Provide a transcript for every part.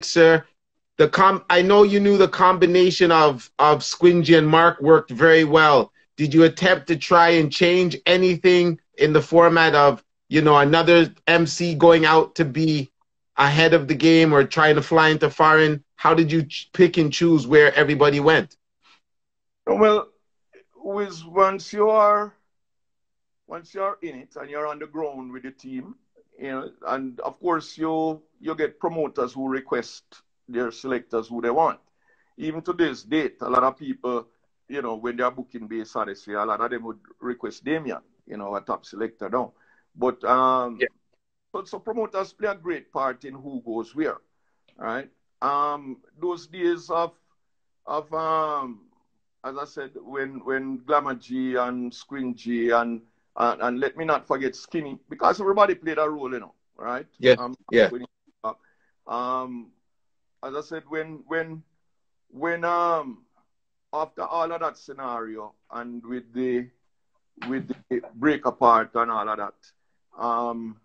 sir. The com I know you knew the combination of of Squingy and Mark worked very well. Did you attempt to try and change anything in the format of, you know, another MC going out to be ahead of the game or trying to fly into foreign? How did you pick and choose where everybody went? Well, with once you are once you're in it and you're on the ground with the team, you know, and of course you you get promoters who request their selectors who they want. Even to this date, a lot of people, you know, when they're booking Bass Odyssey, a lot of them would request Damien, you know, a top selector now. But um yeah. so, so promoters play a great part in who goes where. Right? Um those days of of um as I said, when when Glamour G and Squingy and and, and let me not forget Skinny, because everybody played a role, you know, right? Yeah. Um, yeah. Um, as I said, when when when um after all of that scenario and with the with the break apart and all of that, um,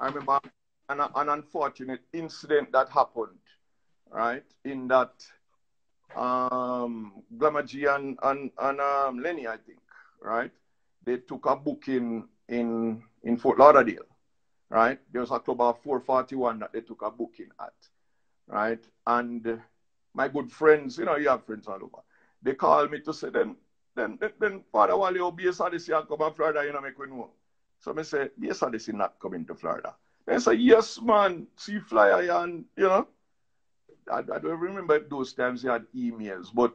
I remember an, an unfortunate incident that happened, right? In that um, and, and, and um, Lenny, I think, right? They took a booking in, in Fort Lauderdale, right? There was a club of 441 that they took a booking at, right? And my good friends, you know, you have friends all over. They called me to say, then, then, then, then Father Wally, oh, BS Odyssey and come to Florida, you know, make we know. So I say, BS Odyssey not coming to Florida. They say, yes, man, see flyer and, you know, I, I, don't remember those times he had emails, but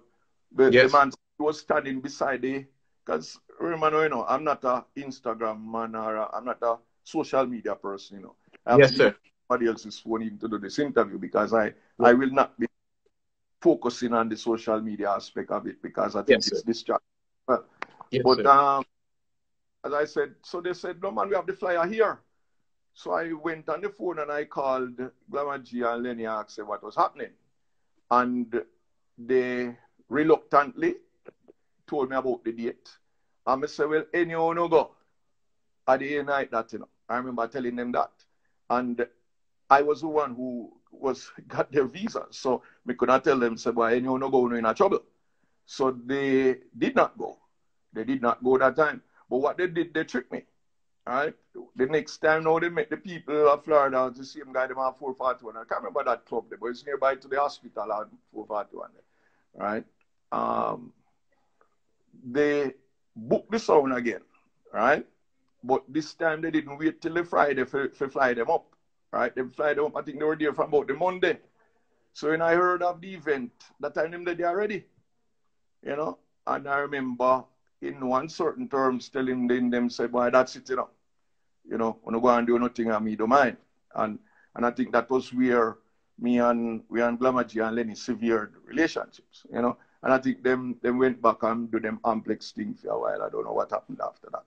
the, yes. the man was standing beside the, because remember, you know, I'm not a Instagram man or i am not a social media person, you know. I yes, sir. Somebody else's phone even to do this interview because I, yeah. I will not be focusing on the social media aspect of it because I think yes, it's distracting. Well, yes, but um, as I said, so they said, no man, we have the flyer here. So I went on the phone and I called Glamour G and Lenny and asked what was happening. And they reluctantly told me about the date. And I said, well, anyone no go at the night that, you know. I remember telling them that. And I was the one who was got their visa. So we could not tell them, say, well, anyone no go, no in a trouble. So they did not go. They did not go that time. But what they did, they tricked me. Right? The next time now they make the people of Florida the same guy them on 441. I can't remember that club there, but it's nearby to the hospital on 441 there. Right? Um, they booked the sound again. Right? But this time they didn't wait till the Friday for, for fly them up. Right? They fly them up. I think they were there from about the Monday. So when I heard of the event, that time them they already. You know? And I remember in one certain terms telling them, them say, boy, that's it, you know. You know, when I go and do nothing I me don't mind. And and I think that was where me and we and Glamour G and Lenny severed relationships, you know. And I think them them went back and do them complex thing for a while. I don't know what happened after that.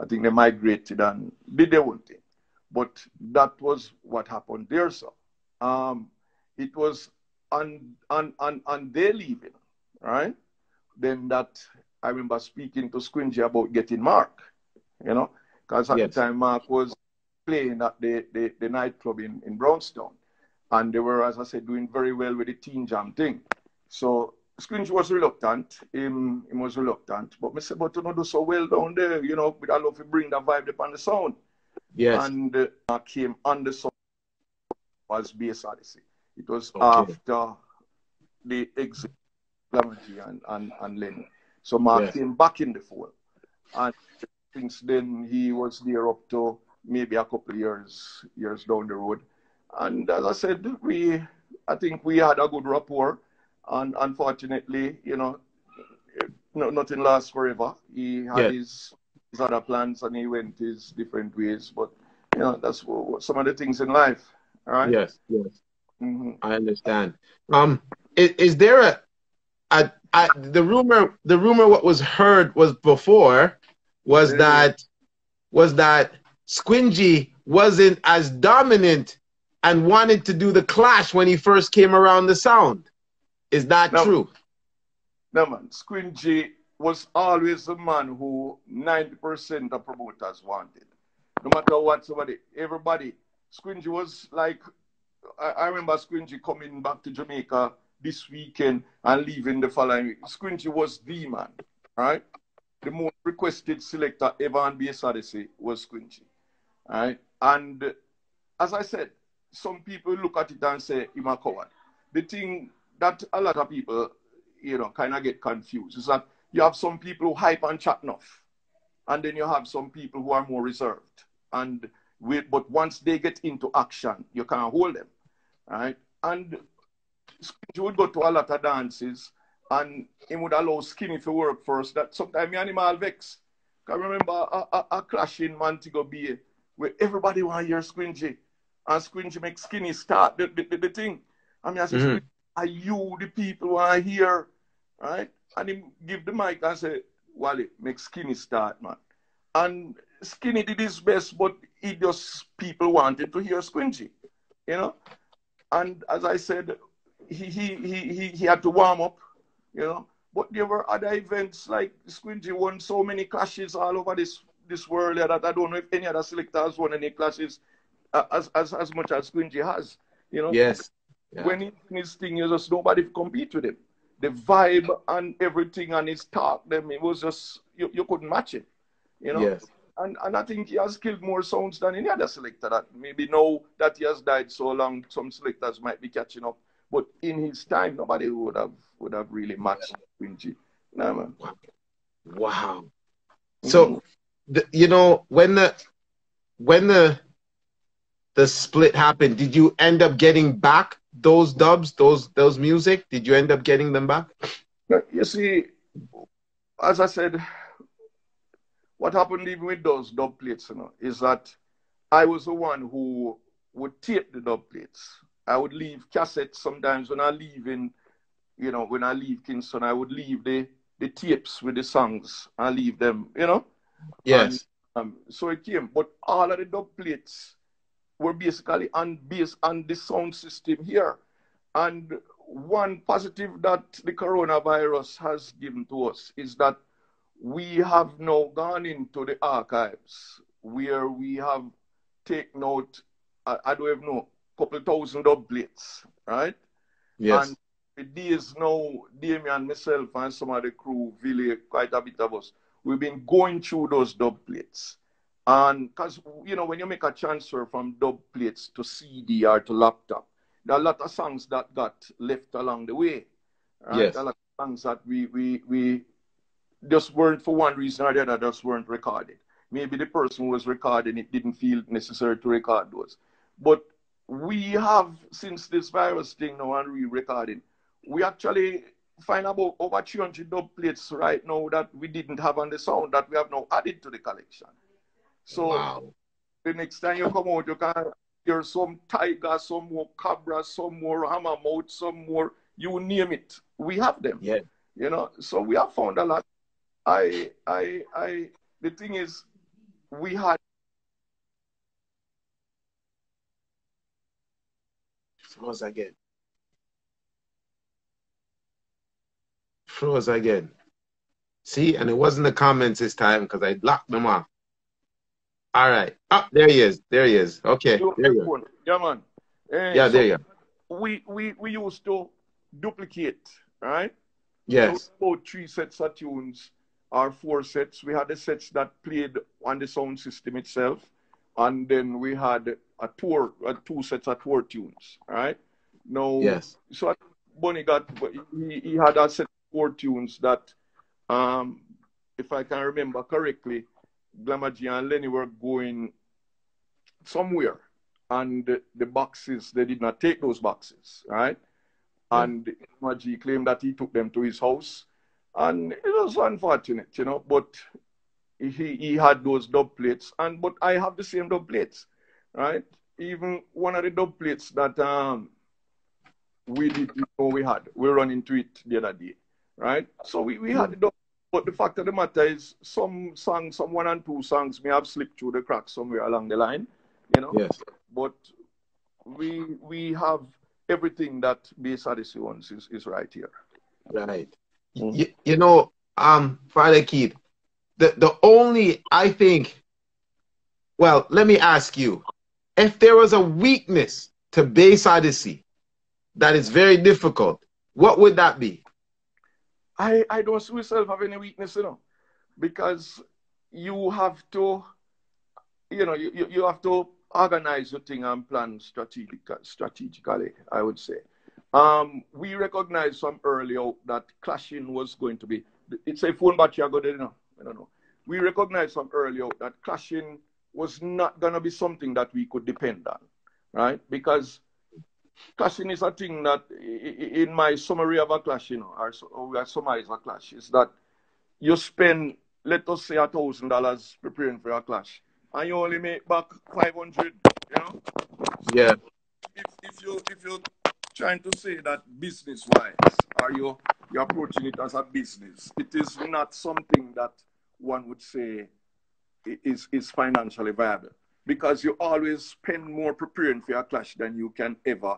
I think they migrated and did their own thing. But that was what happened there, so. Um, it was on on on on their leaving, right? Then that I remember speaking to Squingy about getting Mark, you know, because at yes. the time Mark was playing at the, the, the, nightclub in, in Brown's Town. And they were, as I said, doing very well with the Teen Jam thing. So Squingy was reluctant. Him, him was reluctant. But I said, but you know, do so well down there, you know, but I love to bring that vibe upon the sound. Yes. And uh, I came on the sound was Bass Odyssey. It was okay. after the exit and, and, and Lenny. So Mark yeah. came back in the fold. And since then, he was there up to maybe a couple of years, years down the road. And as I said, we, I think we had a good rapport. And unfortunately, you know, no, nothing lasts forever. He had yeah. his, his other plans and he went his different ways. But, you know, that's what, some of the things in life. All right. Yes, yes. Mm-hmm. I understand. Um, is, is there a, a the rumor, the rumor, what was heard was before, was yeah. that, was that Squingy wasn't as dominant and wanted to do the clash when he first came around the sound. Is that no, true? No, man. Squingy was always the man who 90% of promoters wanted. No matter what somebody, everybody. Squingy was like I, I remember Squingy coming back to Jamaica this weekend and leaving the following week. Squingy was the man, right? The most requested selector ever on Bass Odyssey was Squingy, right? And as I said, some people look at it and say, I'm a coward. The thing that a lot of people, you know, kind of get confused is that you have some people who hype and chat enough, and then you have some people who are more reserved. And we, but once they get into action, you can't hold them, right? And you would go to a lot of dances, and he would allow Skinny to work first. That sometimes me animal vex. I remember a, a, a clash in Montego Bay where everybody want to hear Squingy, and Squingy make Skinny start the, the, the, the thing. I mean, I say, mm-hmm. Are you the people who are here? right? And he give the mic and say, Wally, make Skinny start, man. And Skinny did his best, but he just people wanted to hear Squingy, you know. And as I said, he he he he, he had to warm up, you know. But there were other events like Squingy won so many clashes all over this this world that I don't know if any other selector has won any clashes uh, as as as much as Squingy has, you know. Yes. Yeah. When he his thing, you just nobody compete with him. The vibe and everything and his talk, them it was just you, you couldn't match it, you know. Yes and, and I think he has killed more sounds than any other selector. That maybe now that he has died so long, some selectors might be catching up. But in his time, nobody would have would have really matched Squingy. No man. Wow. So, mm-hmm. the, you know, when the when the the split happened, did you end up getting back those dubs, those those music? Did you end up getting them back? You see, as I said, what happened even with those dub plates, you know, is that I was the one who would tape the dub plates. I would leave cassettes sometimes when I leave in, you know, when I leave Kingston, I would leave the, the tapes with the songs. I leave them, you know. Yes. And, um, so it came, but all of the dub plates were basically on based on the sound system here. And one positive that the coronavirus has given to us is that we have now gone into the archives where we have taken out, I, I don't even know, a couple thousand dub right? Yes. And the days now, Damien, myself, and some of the crew, Ville, quite a bit of us, we've been going through those dub plates. And because, you know, when you make a transfer from dub plates to CD or to laptop, there are a lot of songs that got left along the way. Right? Yes. A lot of songs that we, we, we just weren't for one reason or the other just weren't recorded. Maybe the person who was recording it didn't feel necessary to record those. But we have since this virus thing now and re-recording, we actually find about over 300 dub plates right now that we didn't have on the sound that we have now added to the collection. So wow. the next time you come out, you can hear some tiger, some more cabra, some more hammermouth, some more, you name it. We have them. Yeah. You know, so we have found a lot I, I, I, the thing is, we had. Froze again. Froze again. See, and it wasn't the comments this time because I blocked them off. All right. Oh, there he is. There he is. Okay. There you go. Yeah, man. Yeah, so there you go. We, we, we used to duplicate, right? Yes. So about three sets of tunes our four sets. We had the sets that played on the sound system itself, and then we had a tour, uh, two sets of tour tunes. Right now, yes. So Bunny got he, he had a set of four tunes that, um, if I can remember correctly, Glamour G and Lenny were going somewhere, and the, the boxes they did not take those boxes, right? And Glamour G claimed that he took them to his house and it was unfortunate, you know, but he, he had those dub plates. And but I have the same dub plates, right? Even one of the dub plates that um we didn't know we had. We run into it the other day, right? So we, we had the dub but the fact of the matter is, some songs, some one and two songs may have slipped through the cracks somewhere along the line, you know. Yes. But we we have everything that Bass Odyssey wants is, is right here. Right. You, you know, um, Father Keith, the, the only, I think, well, let me ask you, if there was a weakness to Bass Odyssey that is very difficult, what would that be? I, I don't see myself have any weakness, you know, because you have to, you know, you, you have to organize your thing and plan strategic, strategically, I would say. Um, we recognized some earlier that clashing was going to be, it's a phone battery I got there, you know, I don't know. We recognized some earlier that clashing was not going to be something that we could depend on, right? Because clashing is a thing that, in my summary of a clash, you know, or, or we summarize a clash, is that you spend, let us say, a thousand dollars preparing for a clash, and you only make back five hundred. You know. Yeah. If, if you if you're trying to say that business wise, are you you're approaching it as a business, it is not something that one would say is is financially viable because you always spend more preparing for your clash than you can ever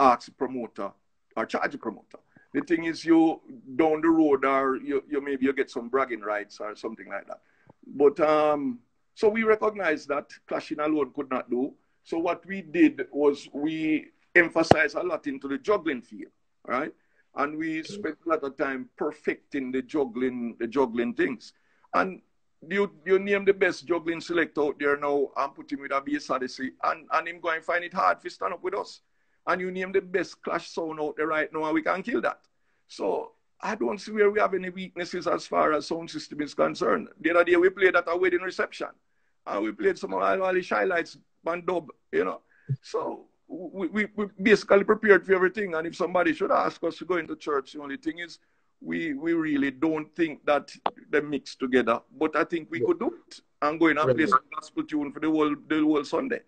ask a promoter or charge a promoter. The thing is, you down the road, or you, you maybe you get some bragging rights or something like that. But um, so we recognize that clashing alone could not do. So what we did was we emphasized a lot into the juggling field, right? And we spent a lot of time perfecting the juggling, the juggling things. And you you name the best juggling selector out there now and put him with a Bass Odyssey and, and him going find it hard to stand up with us and you name the best clash sound out there right now, and we can kill that. So I don't see where we have any weaknesses as far as sound system is concerned. The other day we played at a wedding reception, and we played some of our highlights band dub, you know. So we, we, we basically prepared for everything. And if somebody should ask us to go into church, the only thing is we we really don't think that they mix together. But I think we could do it and go in and play some gospel tune for the whole the whole Sunday.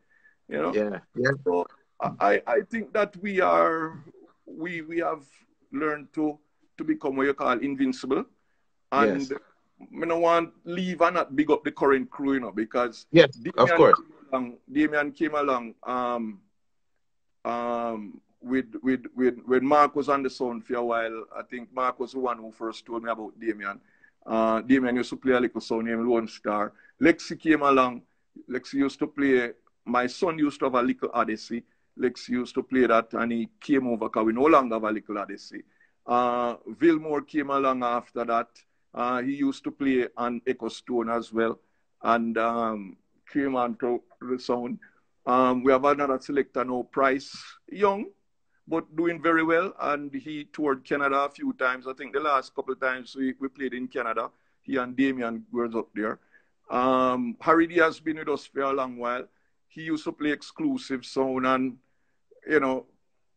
You know? Yeah. Yeah. So I, I think that we are we we have learned to to become what you call invincible. And yes. I don't want leave and not big up the current crew, you know, because yes, Damian of course. Came along, Damian came along um, um, with with with when Mark was on the sound for a while. I think Mark was the one who first told me about Damian. Uh, Damian used to play a little song named Lone Star. Lexi came along. Lexi used to play. My son used to have a little Odyssey. Lex used to play that and he came over because we no longer have a little Odyssey. Uh, Vilmore came along after that. Uh, he used to play on Echo Stone as well and um, came on to the sound. Um, we have another selector now, Price Young, but doing very well. And he toured Canada a few times. I think the last couple of times we, we played in Canada, he and Damian were up there. Um, Harry D has been with us for a long while. He used to play exclusive sound and you know,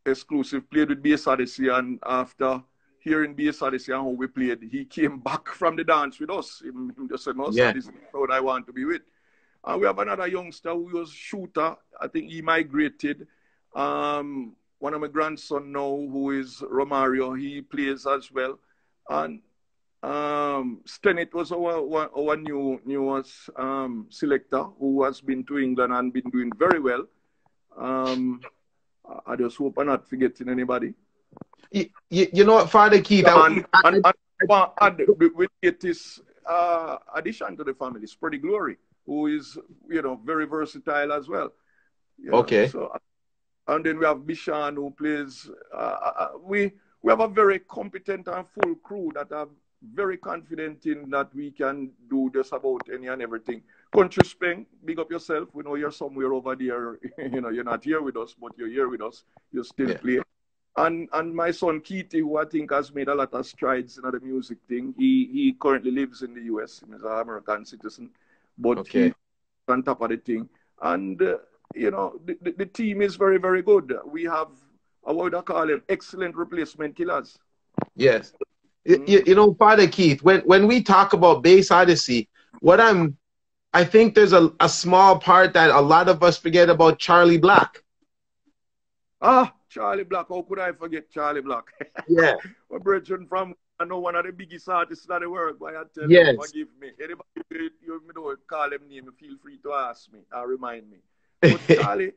exclusive, played with Bass Odyssey, and after hearing Bass Odyssey and how we played, he came back from the dance with us. He, he just said, no, yeah. this is the crowd I want to be with. And we have another youngster who was shooter. I think he migrated. Um, one of my grandson now, who is Romario, he plays as well. And um, Stennett was our, our, new newest um, selector who has been to England and been doing very well. Um, I just hope I'm not forgetting anybody. You, you, you know what, Father Keith? And, I, and, and, and, and with this uh, addition to the family, Spready Glory, who is, you know, very versatile as well. You know, okay. So, and then we have Bishan who plays. Uh, uh, uh, we we have a very competent and full crew that are very confident in that we can do just about any and everything. Country Spring, big up yourself. We know you're somewhere over there. you know, you're not here with us, but you're here with us. You still yeah. play. And and my son Keith, who I think has made a lot of strides in the music thing, he he currently lives in the US. He's an American citizen, but okay. he's on top of the thing. And uh, you know, the, the, the, team is very very good. We have what would I call them? Excellent replacement killers. Yes. Mm-hmm. You, you know, Father Keith, when when we talk about Bass Odyssey, what I'm I think there's a, a small part that a lot of us forget about Charlie Black. Ah, Charlie Black. How could I forget Charlie Black? Yeah. My brethren from, I know one of the biggest artists in the world, but I tell yes. you, forgive me. Anybody you, you know, call them name, feel free to ask me or remind me. But Charlie,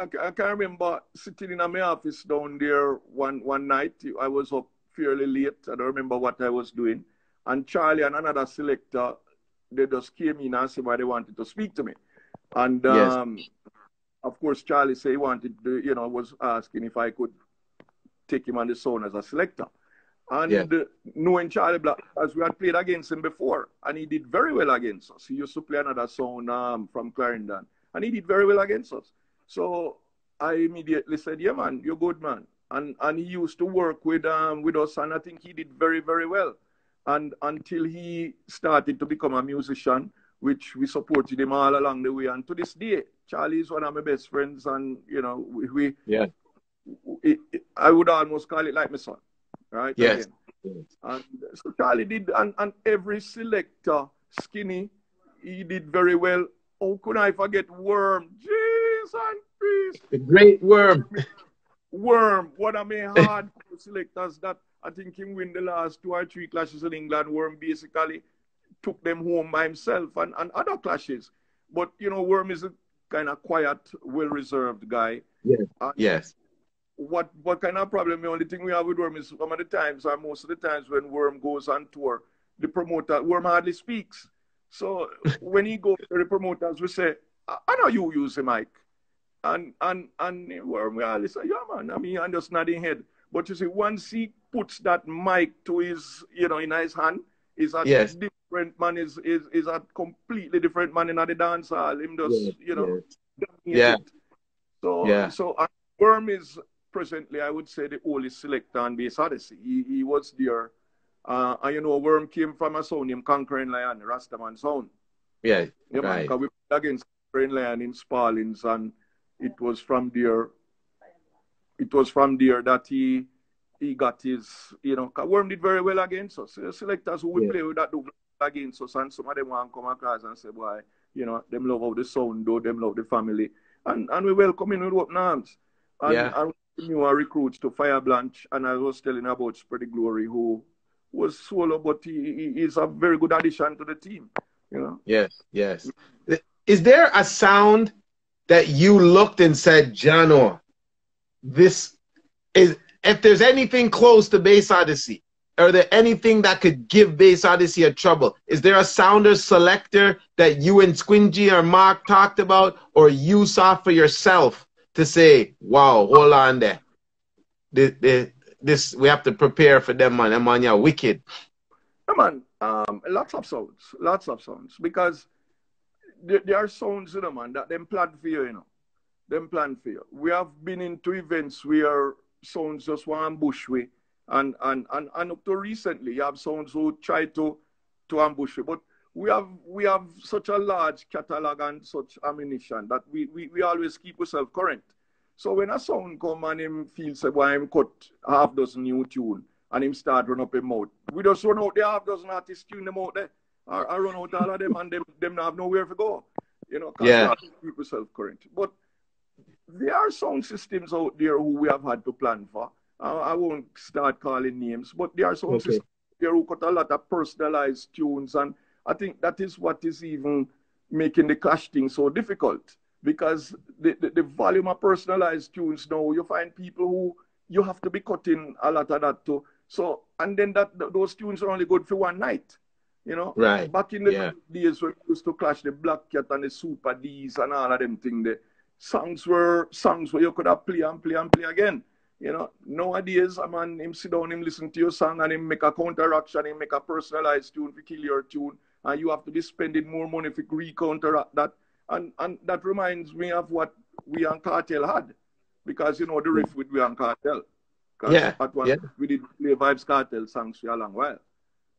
I, I can remember sitting in my office down there one, one night. I was up fairly late. I don't remember what I was doing. And Charlie and another selector they just came in and said why they wanted to speak to me. And um, yes. of course, Charlie said he wanted to, you know, was asking if I could take him on the zone as a selector. And yeah. knowing Charlie Black, as we had played against him before, and he did very well against us. He used to play another zone um, from Clarendon, and he did very well against us. So I immediately said, "Yeah, man, you're good, man." And and he used to work with um with us, and I think he did very very well. And until he started to become a musician, which we supported him all along the way, and to this day, Charlie is one of my best friends, and you know we, we yeah, it, it, I would almost call it like my son right? Yes. And so Charlie did, and, and every selector, Skinny, he did very well. Oh, could I forget Worm? Jeez and peace. The great Worm. Worm, one of my hard selectors that I think him win the last two or three clashes in England. Worm basically took them home by himself and, and other clashes. But, you know, Worm is a kind of quiet, well reserved guy. Yes. And yes what what kind of problem? The only thing we have with Worm is some of the times, or most of the times, when Worm goes on tour, the promoter Worm hardly speaks. So when he goes to the promoters, we say, "I, I know you use the mic," and and and Worm we always say, "Yeah, man." I mean, I'm just nodding head. But you see, once he puts that mic to his, you know, in his hand, is a yes. different man. Is is is a completely different man in the dance hall. Him just, yes. you know, yes. yeah. So yeah. so uh, Worm is presently, I would say, the only selector on Bass Odyssey. He, he was there. Uh, and you know, Worm came from a sound named Conquering Lion, Rastaman sound. Yeah, yeah right. Because we played against Conquering Lion in Spaldings, and it was from there. It was from there that he he got his, you know, Worm did very well against us. Selectors who we yeah. play with that do against us, and some of them want to come across and say, boy, you know, them love how the sound, though, them love the family. And and we welcome in with open arms. And, yeah. and newer recruits to Fire Blanche, and I was telling about Spread the Glory, who was solo, but he, he is a very good addition to the team. You know. Yes, yes. Is there a sound that you looked and said, Jano, this is if there's anything close to Bass Odyssey, are there anything that could give Bass Odyssey a trouble? Is there a sounder selector that you and Squingy or Mark talked about, or you saw for yourself to say, wow, hold on there. The, the, this we have to prepare for them, man. Them man, you're wicked. Come on, Um, lots of sounds, lots of sounds, because there, there are sounds, you know, man, that them plan for you, you know, them plan for you. We have been into events where sounds just want ambush we, and and and and up to recently, you have sounds who try to to ambush you, but we have we have such a large catalog and such ammunition that we, we, we always keep ourselves current. So when a sound come and him feels why him cut half dozen new tune and him start run up him mouth, we just run out the half dozen artists tune them out there. I, I run out all of them and them them have nowhere to go. You know, yeah. keep yourself current. But there are sound systems out there who we have had to plan for. Uh, I won't start calling names, but there are sound okay. systems there who got a lot of personalized tunes and I think that is what is even making the clash thing so difficult because the, the, the, volume of personalized tunes now, you find people who you have to be cutting a lot of that too. So, and then that those tunes are only good for one night, you know? Right. Back in the yeah. days when we used to clash the Black Cat and the Super D's and all of them things, the songs were songs where you could have play and play and play again. You know, nowadays, a man, him sit down, him listen to your song and him make a counteraction, him make a personalized tune to kill your tune and you have to be spending more money to recounteract that. And and that reminds me of what we and Kartel had, because you know the riff with we and Kartel. Yeah. At one yeah. we did play Vybz Kartel songs for a long while,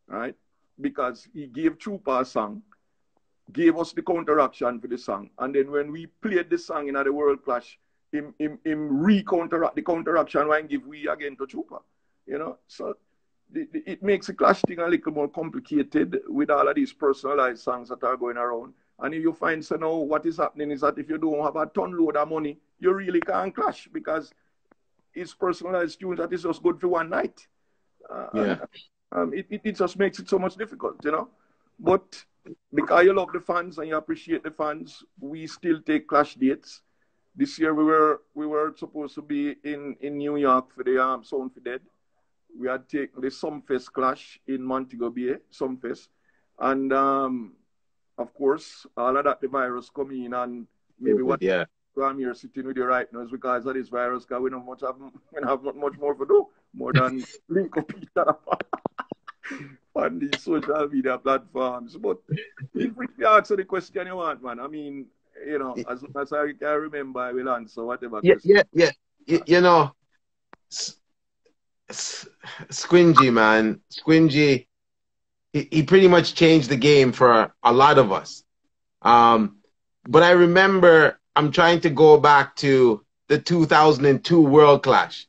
right? Because he gave Chupa a song, gave us the counteraction for the song, and then when we played the song in the World Clash, him him him re-counteract the counteraction and give we again to Chupa. You know, so it makes the clash thing a little more complicated with all of these personalized songs that are going around. And if you find so now what is happening is that if you don't have a ton load of money, you really can't clash because it's personalized tunes that is just good for one night. Uh, yeah. Um, it, it, it just makes it so much difficult, you know. But because you love the fans and you appreciate the fans, we still take clash dates. This year we were we were supposed to be in, in New York for the um, Sound for Dead we had taken the Sumfest clash in Montego Bay, Sumfest. And um, of course, all of that, the virus coming in and maybe what yeah. I'm here sitting with you right now is because of this virus, because we don't much have, we don't have much more to do, more than link up each other on these social media platforms. But if we ask the question you want, man, I mean, you know, as long as I can remember, I will answer whatever. Yeah, question. yeah, yeah. You, you know, Squingy, man, Squingy, he, he pretty much changed the game for a lot of us. Um, but I remember I'm trying to go back to the 2002 World Clash,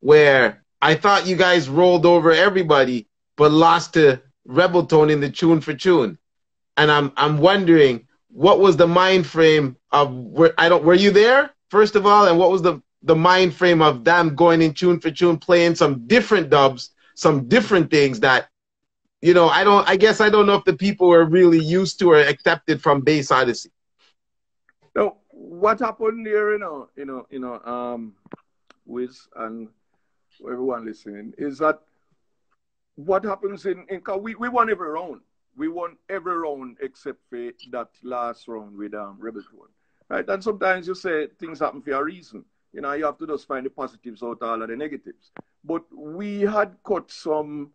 where I thought you guys rolled over everybody, but lost to Rebel Tone in the tune for tune. And I'm I'm wondering what was the mind frame of where I don't were you there first of all, and what was the the mind frame of them going in tune for tune, playing some different dubs, some different things that you know, I don't. I guess I don't know if the people were really used to or accepted from Bass Odyssey. No, what happened there, you know, you know, you know, um, Wiz and everyone listening is that what happens in in we we won every round. We won every round except for that last round with um Rebel Tone, right? And sometimes you say things happen for a reason. You know, you have to just find the positives out of all of the negatives. But we had cut some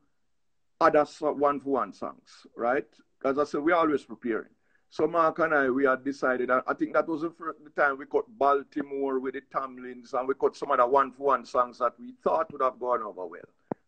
other one for one songs, right? As I said, we're always preparing. So Mark and I, we had decided, I think that was the time we cut Baltimore with the Tamlins and we cut some other one for one songs that we thought would have gone over well,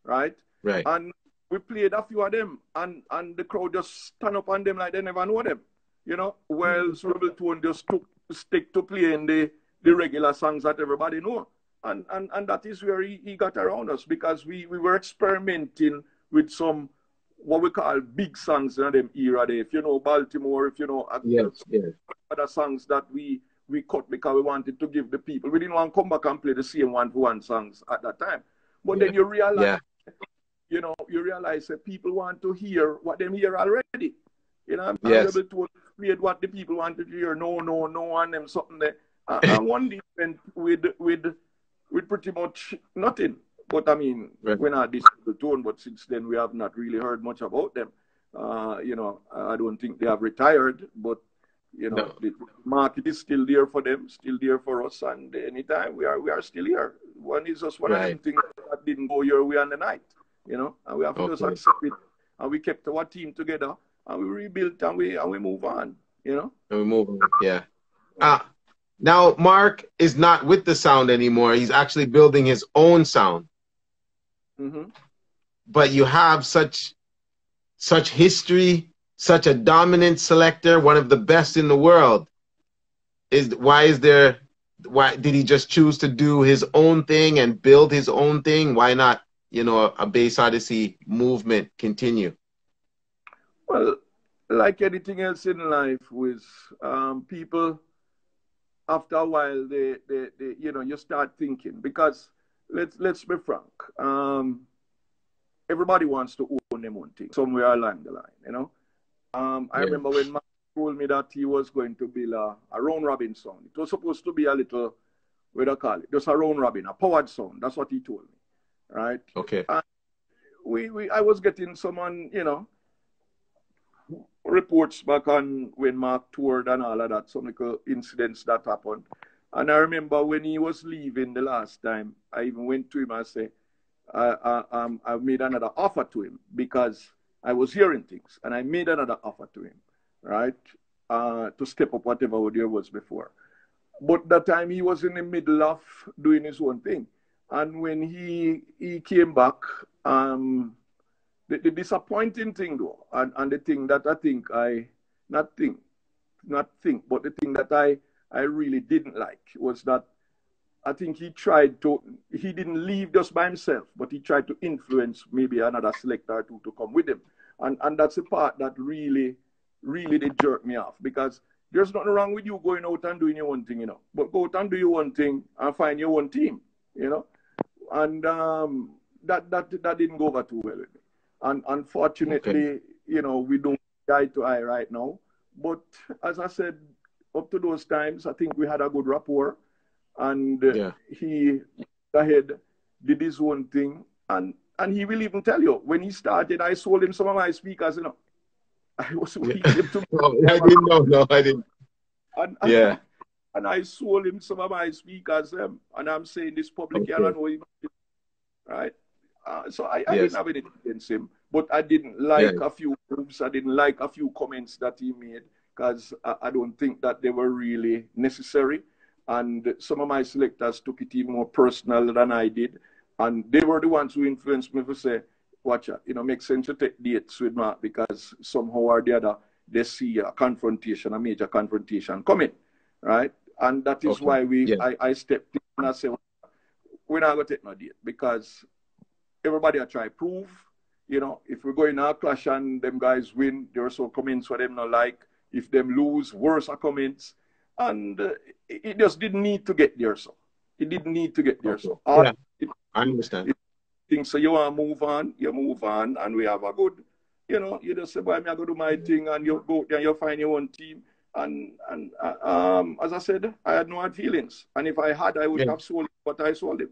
right? Right. And we played a few of them and, and the crowd just stand up on them like they never know them. You know, Wells, mm-hmm. Rebel Tone just took stick to playing the, the regular songs that everybody know. And, and, and that is where he, he got around us because we, we were experimenting – with some what we call big songs in them era there. If you know Baltimore, if you know yes, yes. other songs that we we cut because we wanted to give the people. We didn't want to come back and play the same one for one songs at that time. But yeah. then you realize yeah. You know, you realize that people want to hear what them hear already. You know, I'm yes. able to play what the people want to hear. No, no, no, and them something there. and one event with with with pretty much nothing. But I mean, right. we're not this the tone, but since then we have not really heard much about them. Uh, you know, I don't think they have retired, but you know, no. the market is still there for them, still there for us, and anytime we are we are still here. One is just one right. of them things that didn't go your way on the night, you know, and we have to okay. just accept it. And we kept our team together and we rebuilt and we and we move on, you know. And we move on, yeah. Uh, now Mark is not with the sound anymore. He's actually building his own sound. Mm-hmm. But you have such such history, such a dominant selector, one of the best in the world. Is why is there why did he just choose to do his own thing and build his own thing? Why not, you know, a, a Bass Odyssey movement continue? Well, like anything else in life, with um, people, after a while, they, they, they, you know, you start thinking because let's let's be frank. Um, everybody wants to own their own thing somewhere along the line, you know. Um, I yeah. remember when Mark told me that he was going to build a, a round robin sound. It was supposed to be a little, what do I call it? Just a round robin, a powered sound. That's what he told me, right? Okay. And we, we, I was getting someone, you know, reports back on when Mark toured and all of that, some little incidents that happened. And I remember when he was leaving the last time, I even went to him and said, I, I, um, I made another offer to him because I was hearing things. And I made another offer to him, right? Uh, to step up whatever there was before. But that time he was in the middle of doing his own thing. And when he he came back, um, the, the disappointing thing though, and, and the thing that I think I not think, not think, but the thing that I I really didn't like was that I think he tried to, he didn't leave just by himself, but he tried to influence maybe another selector to, to come with him. And, and that's the part that really, really did jerk me off because there's nothing wrong with you going out and doing your own thing, you know, but go out and do your own thing and find your own team, you know. And um, that, that, that didn't go over too well with me. And unfortunately, okay. you know, we don't eye to eye right now. But as I said up to those times, I think we had a good rapport. And uh, yeah. he ahead, did his own thing. And and he will even tell you, when he started, I sold him some of my speakers, you know. I was yeah. to no, I didn't know, no, I didn't. And, yeah. And I sold him some of my speakers, and I'm saying this publicly, okay. I don't know him, right? Uh, so I, I yes. didn't have anything against him, but I didn't like yeah. a few moves. I didn't like a few comments that he made because I, I, don't think that they were really necessary. And some of my selectors took it even more personal than I did. And they were the ones who influenced me to say, watch out, you know, makes sense to take dates with Mark because somehow or the other they see a confrontation, a major confrontation coming, right? And that is okay. why we yeah. I, I stepped in and I said, we're not going to take no date because everybody I try prove, you know, if we're going our clash and them guys win, there are some comments for them not like. If them lose, worse are comments. And uh, it just didn't need to get there, so. It didn't need to get there, okay. so. Yeah. It, I understand. It, things so you want to move on, you move on, and we have a good, you know, you just say, boy, me I go do my thing, and you go there, you find your own team. And and uh, um, as I said, I had no hard feelings, and if I had, I would yeah. have sold it, but I sold it,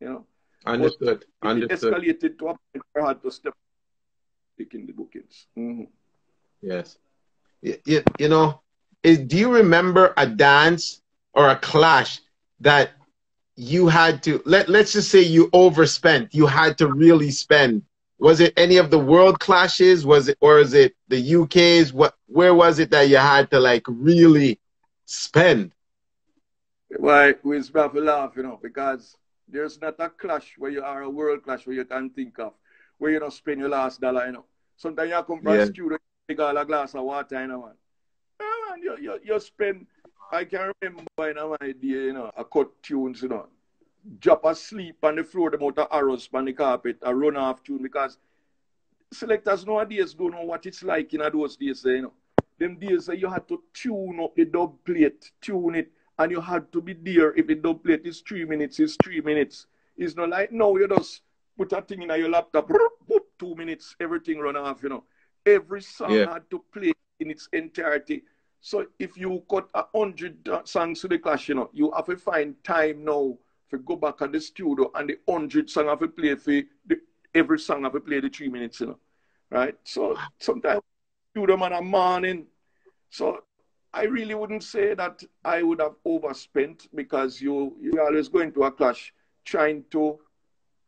you know. Understood. But Understood. Escalated to a point where I had to step picking the bookings. Mm-hmm. Yes. You, you know, is, do you remember a dance or a clash that you had to let let's just say you overspent you had to really spend was it any of the world clashes? Was it or is it the uk's what where was it that you had to like really spend? Well we have to laugh you know because there's not a clash where you are a world clash where you can think of where you don't spend your last dollar you know. Sometimes you come from yeah. a studio take all a glass of water you know man, oh, ah, you, you, you spend I can remember in my idea, you know, I cut tunes, you know, drop asleep on the floor, the motor arrows on the carpet, a run off tune because selectors nowadays don't know what it's like in those days, eh, you know. Them days you had to tune up the dub plate, tune it, and you had to be there. If the dub plate is three minutes, it's three minutes. It's not like now you just put a thing in your laptop, two minutes, everything run off, you know. Every song yeah. had to play in its entirety. So if you cut a hundred songs to the clash, you know, you have to find time now to go back at the studio and the hundred song have to play for the, every song have to play the three minutes, you know. Right? So sometimes studio man a morning. So I really wouldn't say that I would have overspent because you you always going to a clash trying to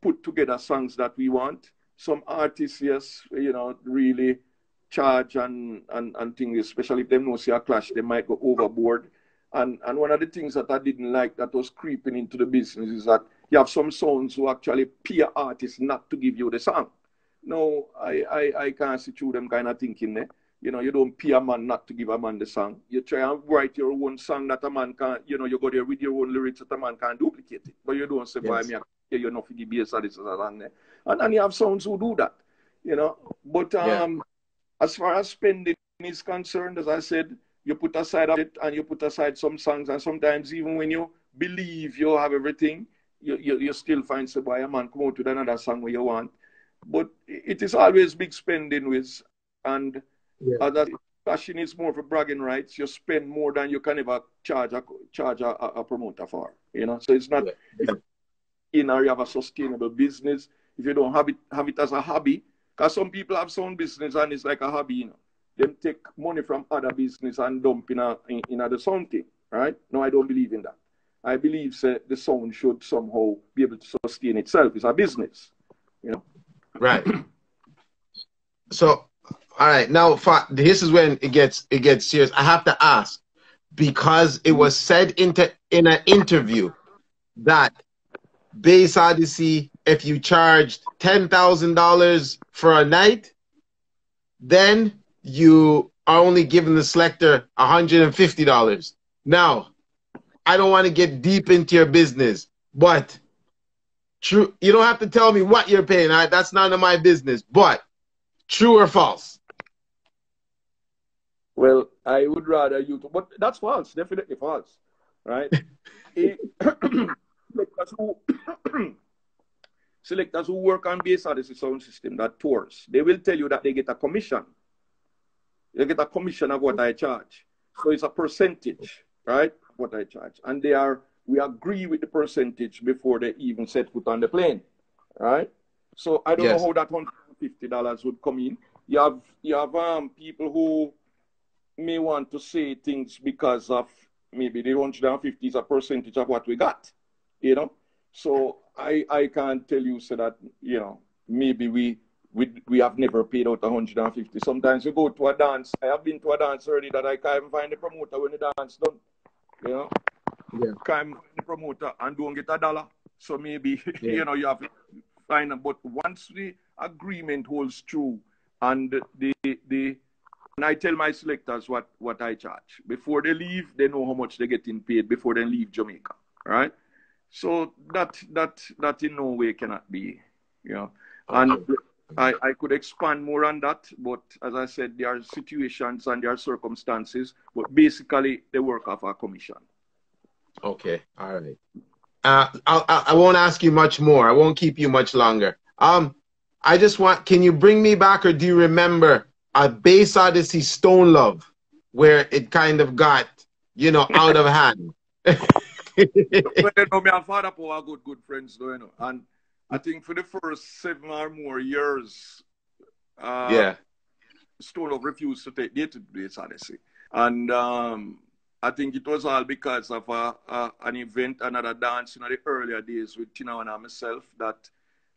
put together songs that we want. Some artists, yes, you know, really charge and, and, and things, especially if they know see a clash, they might go overboard. And and one of the things that I didn't like that was creeping into the business is that you have some songs who actually pay artists not to give you the song. No, I, I, I can't see through them kind of thinking there. You know, you don't pay a man not to give a man the song. You try and write your own song that a man can't, you know, you go there with your own lyrics that a man can't duplicate it. But you don't say, yes. me, you're not for the bass or this or that. And, and you have songs who do that, you know. But um, yeah. as far as spending is concerned, as I said, you put aside it and you put aside some songs. And sometimes even when you believe you have everything you, you, you still find say boy a man come out with another song where you want. But it is always big spending with and yeah. other fashion is more for bragging rights you spend more than you can ever charge a charge a, a promoter for you know? So it's not yeah. in or you have a sustainable business if you don't have it have it as a hobby. Because some people have some business and it's like a hobby you know them take money from other business and dump in, a, in, in the sound thing, right? No, I don't believe in that. I believe say, the sound should somehow be able to sustain itself. It's a business, you know. Right. so, all right. Now, this is when it gets it gets serious. I have to ask because it was said into in an interview that Bass Odyssey, if you charged ten thousand dollars for a night, then you are only giving the selector $150. Now, I don't want to get deep into your business, but true, you don't have to tell me what you're paying. Right? That's none of my business. But true or false? Well, I would rather you, to, but that's false, definitely false, right? selectors, who, selectors who work on bass the sound system that tours, they will tell you that they get a commission you get a commission of what I charge. So it's a percentage, right? What I charge. And they are we agree with the percentage before they even set foot on the plane. Right? So I don't yes. know how that hundred and fifty dollars would come in. You have you have um people who may want to say things because of maybe the 150 is a percentage of what we got, you know. So I I can't tell you so that you know maybe we we we have never paid out 150. Sometimes we go to a dance. I have been to a dance already that I can't even find the promoter when the dance done. You know, yeah. can't find the promoter and don't get a dollar. So maybe yeah. you know you have to find. But once the agreement holds true and the the and I tell my selectors what what I charge before they leave, they know how much they're getting paid before they leave Jamaica, right? So that that that in no way cannot be, you know. And I, I could expand more on that, but as I said, there are situations and there are circumstances, but basically the work of our commission. Okay, all right. Uh, I, I won't ask you much more. I won't keep you much longer. Um, I just want, can you bring me back or do you remember a Bass Odyssey Stone Love where it kind of got, you know, out of hand? well, you know, and Father Poe are good, good friends, though, you know, and I think for the first seven or more years, uh, yeah, Stone Love refused to take date to Bass Odyssey. And um, I think it was all because of a, a, an event, another dance in the earlier days with Tina and myself that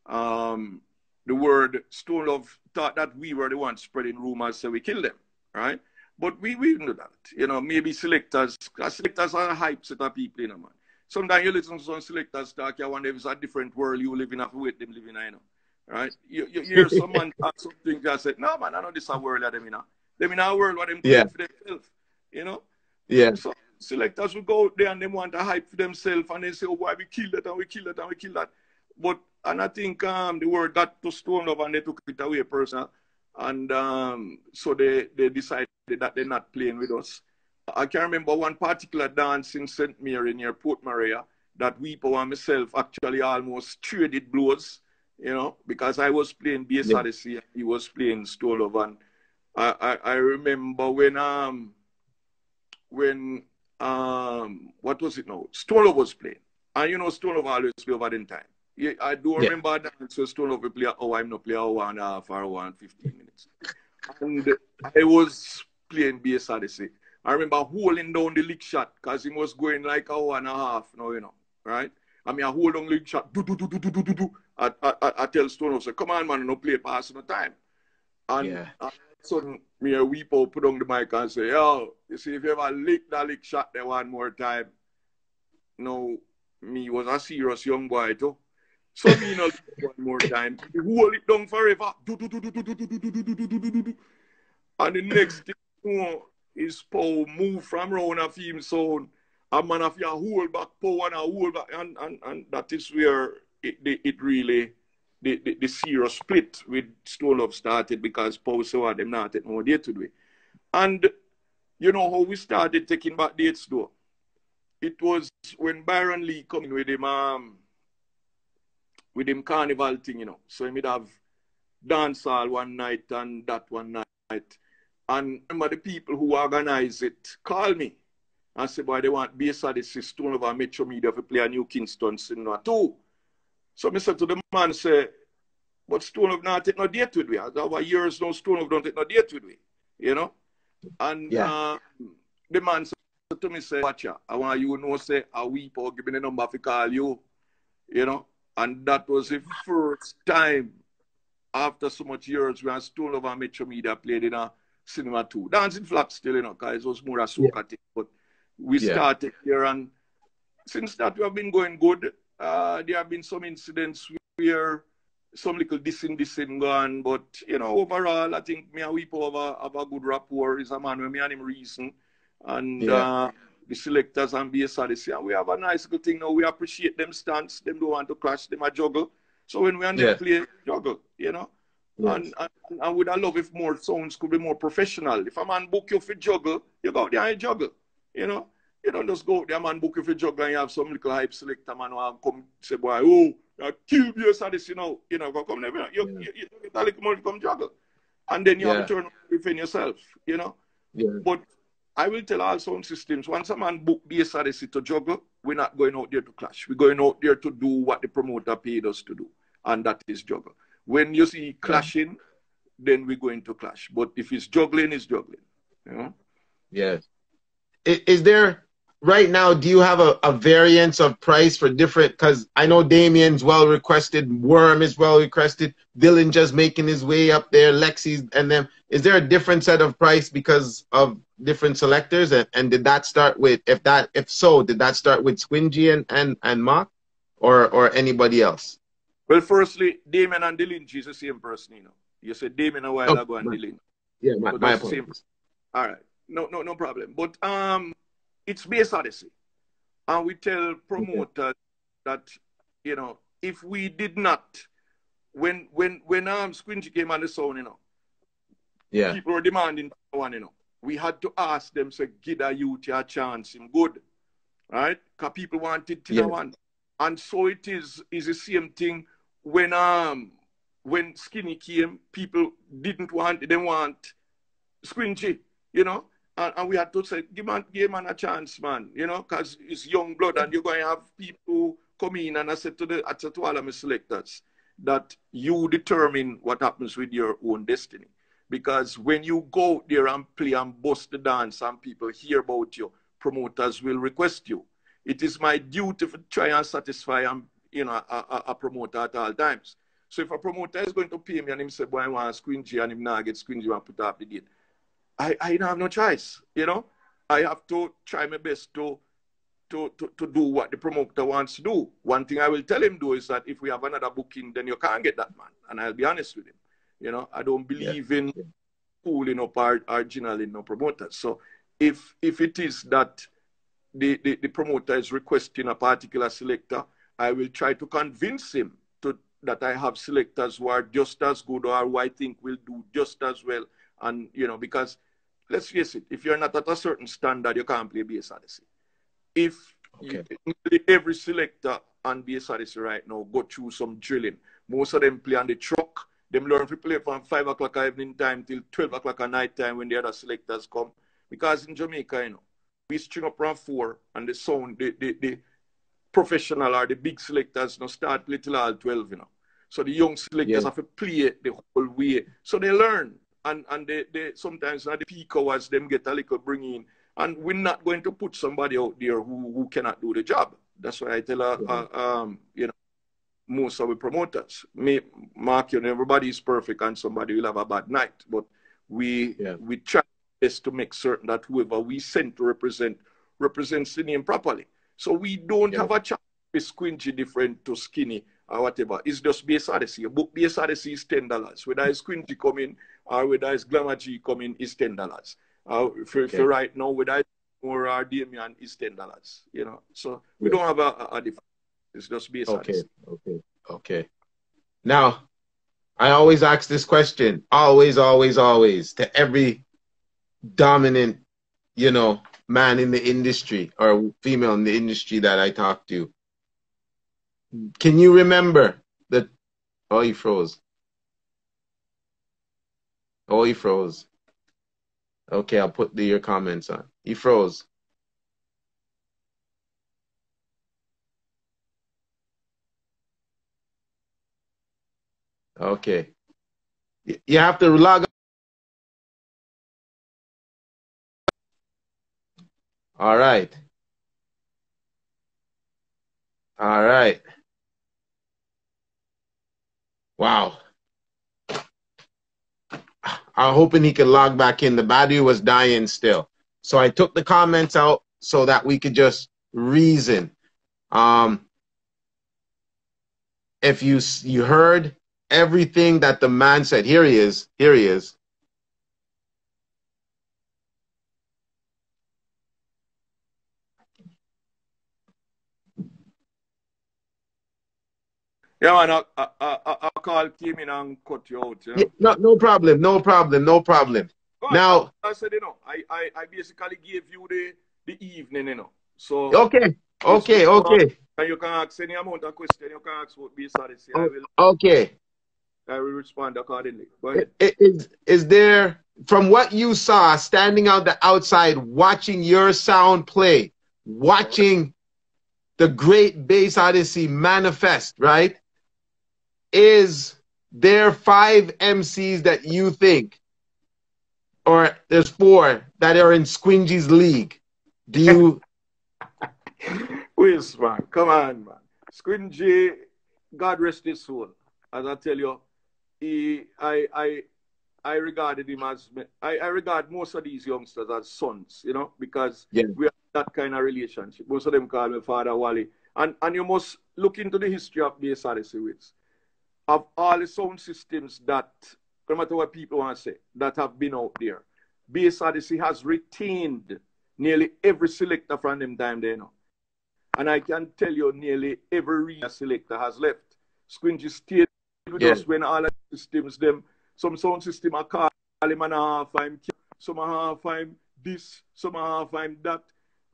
um, the word Stone Love thought that we were the ones spreading rumors, so we killed them, right? But we, we didn't do that. You know, maybe selectors, selectors are a hype set of people, you know, man. Sometimes you listen to some selectors talk, you wonder if it's a different world you live in, have to wait them living in, you know. Right? You, you, hear someone talk something just say, no, man, I know this is a world of them, you know. Them in a world where them yeah. for themselves, you know. Yeah. So selectors will go out there and they want to hype for themselves and they say, oh, why we kill that and we kill that and we kill that. But, and I think um, the word got to Stone Love and they took it away personal. And um, so they, they decided that they're not playing with us. I can remember one particular dance in St. Mary near Port Maria that Weepo and myself actually almost traded blows, you know, because I was playing Bass yeah. Odyssey and he was playing Stone Love. And I, I, I remember when um when um what was it now? Stone Love was playing. And you know Stone Love always play over in time. Yeah, I do yeah. remember that so Stone Love play oh I'm not play hour and a half hour and fifteen minutes. and I was playing Bass Odyssey. I remember holding down the lick shot because he was going like a hour and a half now, you know, right? I mean, I hold on lick shot, do, do, do, do, do, do, do, do. I, I, I tell Stone, I say, come on, man, no play pass no time. And yeah. uh, sudden, me and Weepo put on the mic and say, yo, you see, if you ever lick that lick shot there one more time, no, me was a serious young boy too. So me not one more time. Hold it down forever. Do, do, do, do, do, do, do, do, do, do, do, do, do, do. And the next thing, you know, his power move from round a film sound. A man of your hold back power and a hold back and, and, and that is where it, it really the, the, the serious split with Stone Love started because Paul saw them not take more date to do it. And you know how we started taking back dates though? It was when Byron Lee coming with him um with him carnival thing, you know. So he would have dance all one night and that one night. And remember the people who organize it call me and say, boy, they want Bass Odyssey Stone over Metro Media to play a New Kingston cinema too. So I said to the man, say, but Stone of not take no date with me. Over years now, Stone of don't take no date with me. You know? And yeah. uh, the man said to me, say, watch ya, I want you to know, say, a weep or give me the number to call you. You know? And that was the first time after so much years when Stone and Metro Media played in a cinema too. Dancing Flat still, you know, because it was more a soca yeah. thing. But we yeah. started here, and since that we have been going good. Uh, there have been some incidents where some little dissing, dissing gone, but you know, overall, I think me and Weepo have a, have a good rapport. Is a man with me and him reason, and yeah. uh, the selectors and Bass Odyssey, and we have a nice good thing now. We appreciate them stance. Them don't want to clash. Them a juggle. So when we and yeah. them play juggle, you know. Yes. And, and I would love if more sounds could be more professional. If a man book you for juggle, you go out there and juggle. You know, you don't just go out there, man, book you for juggle and you have some little hype selector man who come say, boy, oh, you kill Bass Odyssey, you know, you know, go come there, you, you, yeah. you, you, you get a little money come juggle. And then you yeah. have to turn within yourself, you know. Yeah. But I will tell all sound systems, once a man book Bass Odyssey to juggle, we're not going out there to clash. We're going out there to do what the promoter paid us to do, and that is juggle. When you see clashing, then we're going to clash. But if it's juggling, it's juggling. You know? Yes. Is there right now, do you have a, a variance of price for different? Because I know Damien's well requested, Worm is well requested, Dylan just making his way up there, Lexi's and them. Is there a different set of price because of different selectors? And, and did that start with, if that, if so, did that start with Squingy and and and Mark, or or anybody else? Well, firstly, Damien and Dylan is the same person, you know. You said Damien a while oh, ago and Dylan. Yeah, my, so my apologies. All right, no, no, no problem. But um, it's Bass Odyssey. And we tell promoters that, you know, if we did not, when when when um Squingy came on the sound, you know, yeah, people were demanding one, you know. We had to ask them, say, give a youth a chance, him good. Right? Because people wanted to yeah. one. And so it is is the same thing when um when Skinny came, people didn't want they didn't want Squingy, you know. And, and we had to say, give man, give man a chance, man, you know, because it's young blood and you're going to have people come in. And I said to, the, I said to all of my selectors that you determine what happens with your own destiny. Because when you go there and play and bust the dance and people hear about you, promoters will request you. It is my duty to try and satisfy um, you know, a, a, promoter at all times. So if a promoter is going to pay me and him say, boy, I want a Squingy and him not get Squingy and put up the date, I, I don't have no choice, you know. I have to try my best to, to, to, to do what the promoter wants to do. One thing I will tell him do is that if we have another booking, then you can't get that man. And I'll be honest with him. You know, I don't believe yeah. in pulling up our originally no promoters. So if if it is that the, the, the promoter is requesting a particular selector, I will try to convince him to that I have selectors who are just as good or who I think will do just as well and, you know, because let's face it, if you're not at a certain standard, you can't play Bass Odyssey. If okay. you, every selector on Bass Odyssey right now go through some drilling, most of them play on the truck. Them learn to play from 5 o'clock evening time till 12 o'clock at night time when the other selectors come. Because in Jamaica, you know, we string up around four and the sound, the, the, the professional or the big selectors you know, start little all 12, you know. So the young selectors yeah. have to play the whole way. So they learn and and they, they sometimes at the peak hours them get a little bringing and we're not going to put somebody out there who, who cannot do the job that's why i tell uh, uh, um, you know most of the promoters me mark you know everybody is perfect and somebody will have a bad night but we yeah. we try best to make certain that whoever we send to represent represents the name properly so we don't yeah. have a chance with squingy different to skinny or whatever. It's just base. Book Bass Odyssey is ten dollars. Whether it's Squingy coming or whether it's Glamour G coming is ten dollars. Uh, for, okay. for right now, whether it's more or Damien is ten dollars. You know, so we don't have a, a, difference. It's just base okay. Okay. Okay. Now, I always ask this question. Always, always, always to every dominant, you know, man in the industry or female in the industry that I talked to can you remember that? Oh, he froze. Oh, he froze. Okay, I'll put the, your comments on. He froze. Okay. You have to log All right. All right. Wow. I'm hoping he could log back in. The battery was dying still. So I took the comments out so that we could just reason. Um, if you you heard everything that the man said, here he is. Here he is. Yeah, man, I, I, I, I call Kim in and cut you out. Yeah? no, no problem, no problem, no problem. now, I said, you know, I, I, I basically gave you the, the evening, you know. So okay, okay, okay. And you can ask any amount of question. You can ask what be will. Okay. I will respond accordingly. Go ahead. Is, is there, from what you saw, standing out the outside, watching your sound play, watching the great bass odyssey manifest, right? Is there five MCs that you think, or there's four that are in Squingy's league? Do you man. Come on, man. Squingy, God rest his soul. As I tell you, he, I, I, I regarded him as I, I regard most of these youngsters as sons, you know, because yeah. we have that kind of relationship. Most of them call me Father Wally. And and you must look into the history of Bass Odyssey of all the sound systems that no matter what people want to say, that have been out there. Bass Odyssey has retained nearly every selector from them time there now. And I can tell you nearly every selector has left. Squingy stayed with yeah. us when all the systems them some sound system are call him and a half time, some a half time this, some half time that.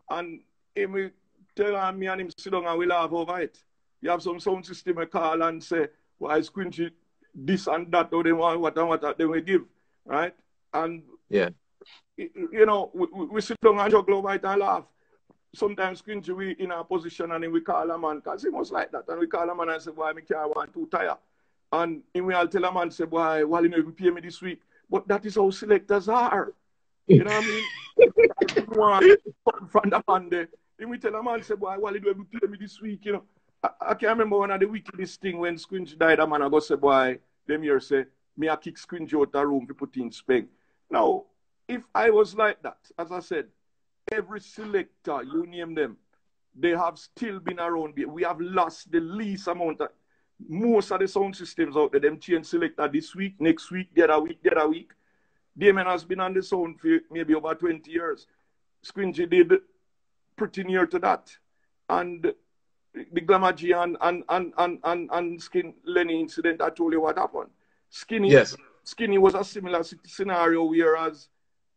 And him will tell me and him sit down and we laugh over it. You have some sound system a call and say, why Squingy this and that or they want what and what they will give. Right? And yeah. You know, we, we sit down and juggle over it and laugh. Sometimes Squingy we in our position and then we call a man because he was like that. And we call a man and say, Why me can't want too tired. And we will tell a man, say, "Why, well, you know, even pay me this week. But that is how selectors are. You know what I mean? want from the man there. Then we tell a man, say, boy, well, you don't pay me this week, you know. I, I can remember one of the wickedest thing when Squingy died, a man I go say, boy, them here say, me I kick Squingy out the room put in Speng. Now, if I was like that, as I said, every selector, you name them, they have still been around. We have lost the least amount of most of the sound systems out there, them change selector this week, next week, the other week, the other week. Damien has been on the sound for maybe over 20 years. Squingy did pretty near to that. And the Glamour and, and, and, and, and, and Skin Lenny incident, I told you what happened. Skinny, yes. Skinny was a similar scenario, whereas,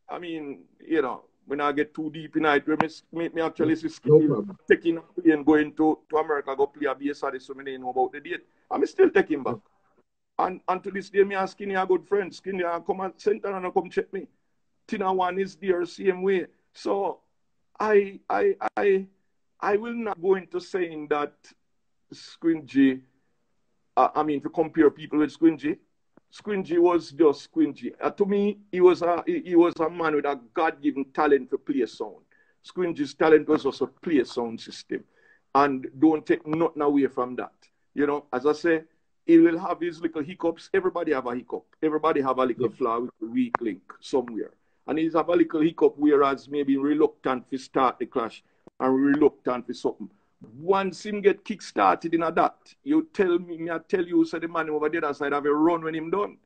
I mean, you know, when I get too deep in it, me, me actually see Skinny no taking a plane going to, to America, go play a BSR, so many know about the date. I'm still taking back. And, and to this day, me and Skinny are good friends. Skinny are come at center and I come check me. Tina one is there same way. So I I I I will not go into saying that Squingy, uh, I mean to compare people with Squingy. Squingy was just Squingy. Uh, to me, he was a he, he was a man with a God-given talent to play sound. Squingy's talent was also play a sound system, and don't take nothing away from that. You know, as I say, he will have his little hiccups. Everybody have a hiccup. Everybody have a little flaw with a weak link somewhere. And he's have a little hiccup, whereas maybe reluctant to start the clash and reluctant for something. Once him get kick started in a that, you tell me, me I tell you, so the man over the other side have a run when him done.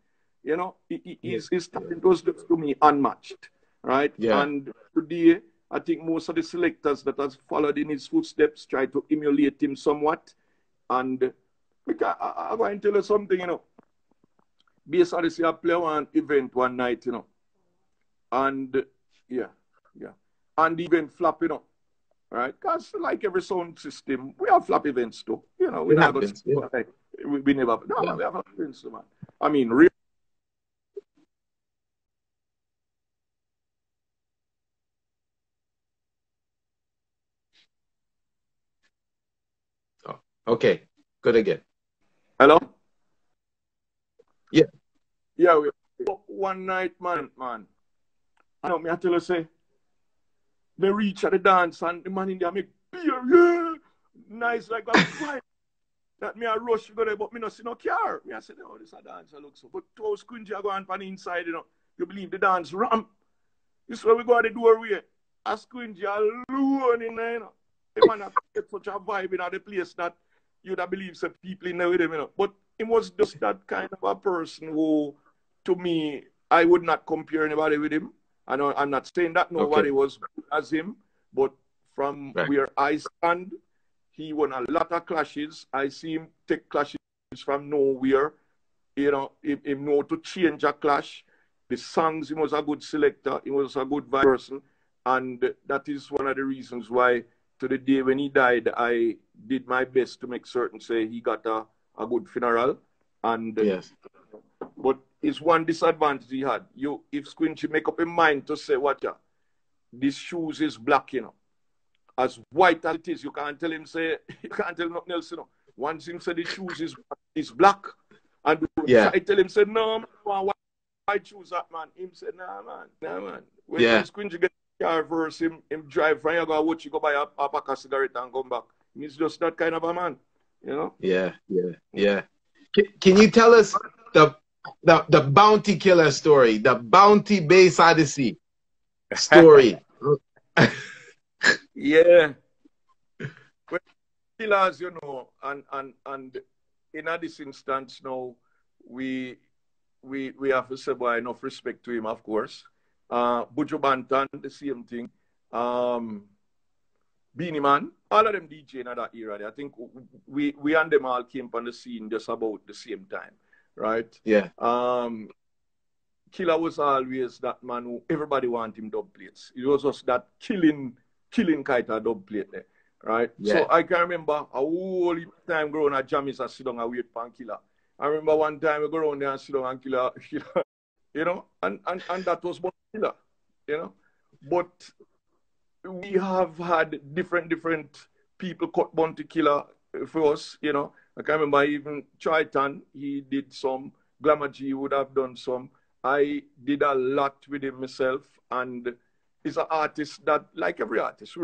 You know, he, his, his talent was just to me unmatched, right? Yeah. And today, I think most of the selectors that has followed in his footsteps try to emulate him somewhat. And because I, I, going to tell you something, you know. Bass Odyssey, I play one event one night, you know. And yeah, yeah. And the event flop, you know right? Because like every sound system, we have flap events too. You know, we it never happens, yeah. like, we, we, never no, yeah. we have events too, man. I mean, real. Oh, okay, good again. Hello. Yeah. Yeah, we, one night, man, man. I know me. I tell you, say me reach at the dance and the man in there make beer, yeah, nice like a fine. that me a rush go there, but me no see no car. Me I say, oh, this a dance I look so. But two squingy I go on from the inside, you know. You believe the dance ramp. This where we go at the doorway. A squingy alone in there, you know. The man get such a vibe in the place that you'd have believed some people in there with him, you know. But he was just that kind of a person who, to me, I would not compare anybody with him. I know I'm not saying that nobody okay. was as him, but from right. where I stand, he won a lot of clashes. I see him take clashes from nowhere. You know, he, he know to change a clash. The songs, he was a good selector. He was a good person. And that is one of the reasons why to the day when he died, I did my best to make certain say he got a, a good funeral. And yes. But is one disadvantage he had. You, if Squingy make up a mind to say, what, yeah, this shoes is black, you know. As white as it is, you can't tell him, say, you can't tell nothing else, you know. Once him say the shoes is, is black, and yeah. I tell him, say, no, man, white, white shoes that, man. Him say, nah, man, nah, man. When yeah. Squingy get car verse him, him drive from here, go watch you go buy a, a pack of cigarette and come back. He's just that kind of a man, you know? Yeah, yeah, yeah. Can, can you tell us the, the the bounty killer story, the bounty Bass Odyssey story? yeah. Well, killers, you know, and and and in this instance now, we we we have to say boy enough respect to him, of course. Uh, Buju Banton, the same thing. Um, Beenie Man, all of them DJ in that era. I think we we and them all came on the scene just about the same time, right? Yeah. Um, Killer was always that man who everybody want him dub plates. It was just that killing killing kite a dub plate there, right? Yeah. So I can remember a whole time growing at Jammy's I sit down and wait for Killer. I remember one time we go around there and sit down and Killer, killer you know, and, and, and that was one Killer, you know. But we have had different different people cut bounty killer for us, you know. I can remember even Triton, he did some, Glamour G would have done some. I did a lot with him myself and he's an artist that like every artist